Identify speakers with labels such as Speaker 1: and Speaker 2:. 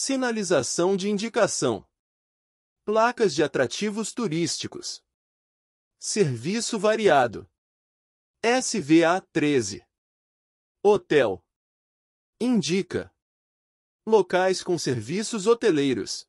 Speaker 1: Sinalização de indicação. Placas de atrativos turísticos. Serviço variado. SVA 13. Hotel. Indica. Locais com serviços hoteleiros.